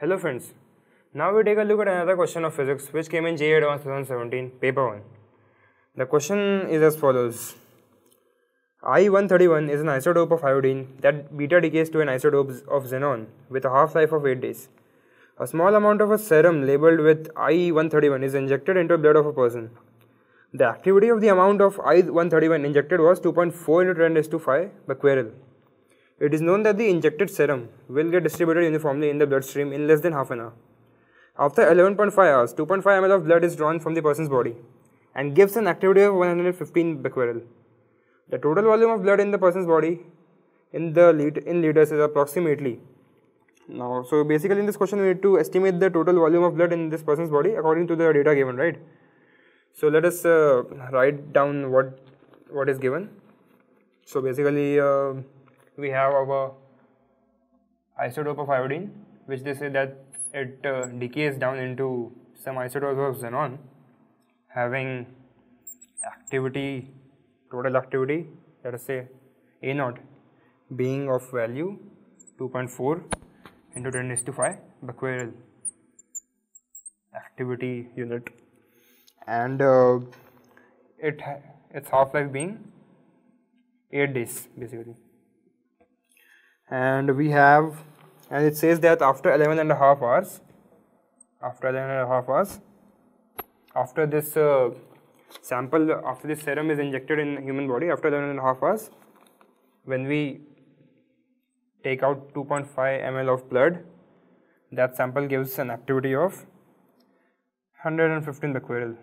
Hello friends, now we take a look at another question of physics which came in JEE Advanced 2017, paper 1. The question is as follows. I-131 is an isotope of iodine that beta decays to an isotope of xenon with a half-life of 8 days. A small amount of a serum labeled with I-131 is injected into the blood of a person. The activity of the amount of I-131 injected was 2.4 into 10 to 5 becquerel. It is known that the injected serum will get distributed uniformly in the bloodstream in less than half an hour. After 11.5 hours, 2.5 ml of blood is drawn from the person's body and gives an activity of 115 becquerel. The total volume of blood in the person's body in the lead, in liters is approximately now. So basically, in this question, we need to estimate the total volume of blood in this person's body according to the data given, right? So let us uh, write down what what is given. So basically. Uh, we have our isotope of iodine which they say that it uh, decays down into some isotopes of xenon having activity total activity let us say a naught being of value 2.4 into 10 to 5 becquerel activity unit. And uh, it its half life being 8 days basically and we have and it says that after 11 and a half hours after 11 and a half hours after this uh, sample after this serum is injected in human body after 11 and a half hours when we take out 2.5 ml of blood that sample gives an activity of 115 becquerel.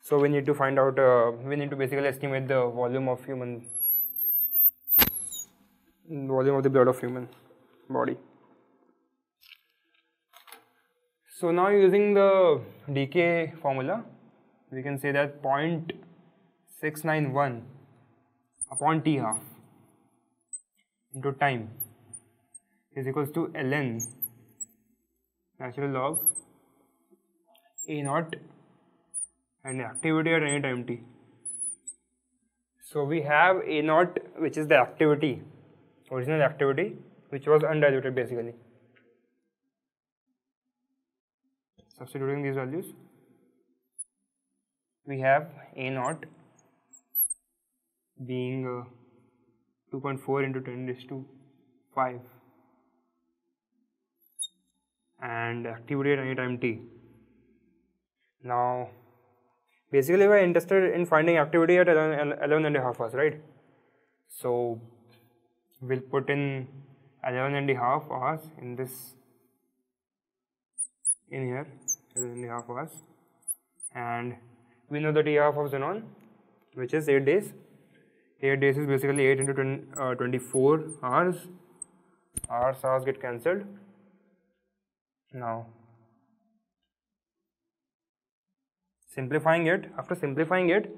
So we need to find out uh, we need to basically estimate the volume of human volume of the blood of human body. So now using the decay formula, we can say that 0.691 upon t half into time is equals to ln natural log a naught and activity at any time t. So we have a naught which is the activity original activity which was undiluted basically. Substituting these values, we have A naught being uh, 2.4 into 10 raised to 5 and activity at any time t. Now, basically we are interested in finding activity at 11, 11 and a half hours, right? So, we'll put in 11 and a half hours in this in here 11 and a half hours. And we know the t half of xenon which is 8 days. 8 days is basically 8 into 20, uh, 24 hours. Hours hours get cancelled. Now simplifying it after simplifying it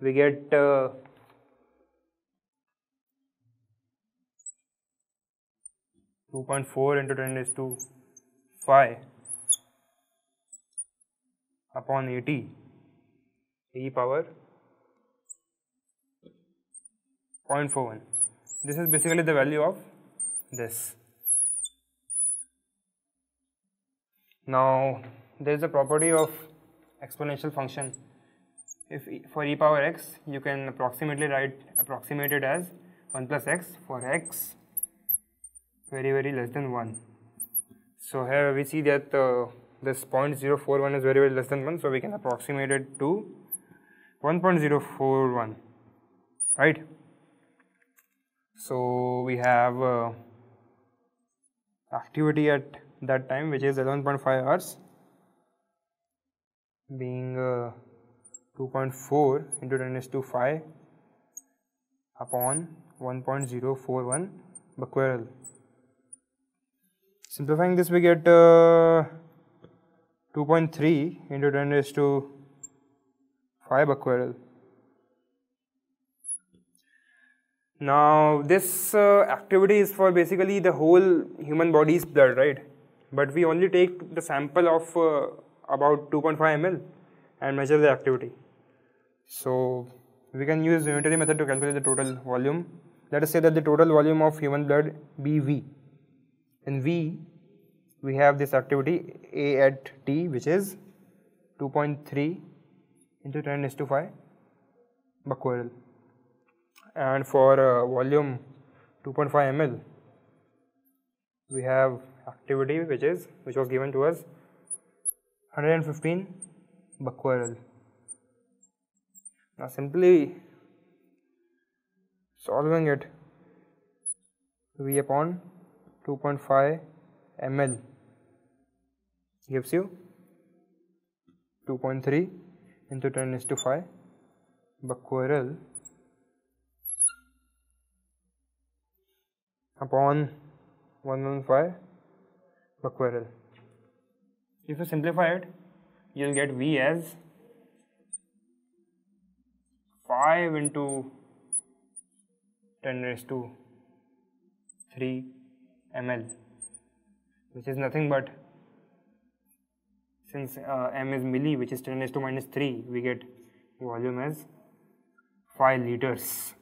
we get uh, 2.4 into 10 raised to 5 upon 80 e power 0.41 this is basically the value of this. Now there is a property of exponential function. If for e power x you can approximately write approximate it as 1 plus x for x very very less than 1 so here we see that uh, this 0.041 is very very less than 1 so we can approximate it to 1.041 right? So we have uh, activity at that time which is 11.5 hours being uh, 2.4 into 10 is to 5 upon 1.041 becquerel Simplifying this we get uh, 2.3 into 10 raised to 5 becquerel. Now this uh, activity is for basically the whole human body's blood, right? But we only take the sample of uh, about 2.5 ml and measure the activity. So we can use unitary method to calculate the total volume. Let us say that the total volume of human blood BV in V we have this activity A at T which is 2.3 into 10 is to 5 becquerel and for uh, volume 2.5 ml we have activity which is which was given to us 115 becquerel now simply solving it v upon 2.5 ml gives you 2.3 into 10 is to 5 becquerel upon 115 becquerel. If you simplify it, you'll get V as 5 into 10 raised to 3 ml, which is nothing but since uh, m is milli, which is 10 raised to minus 3, we get volume as 5 liters.